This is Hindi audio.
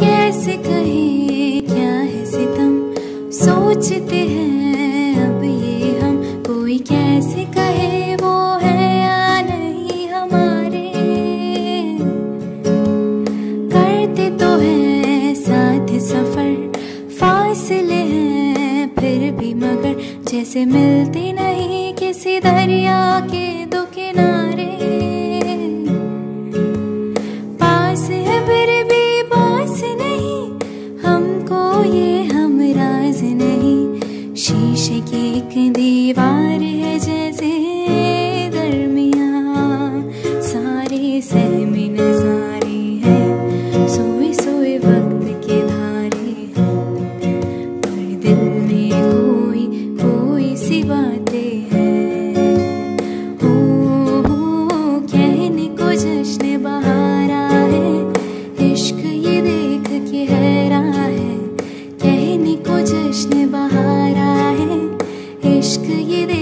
कैसे कहे, क्या है सितम? सोचते हैं अब ये हम। कोई कैसे कहे, वो है या नहीं हमारे? करते तो हैं साथ सफ़र, फासले हैं फिर भी मगर। जैसे मिलते नहीं किसी दरिया के दो एक दीवार है जैसे कहने को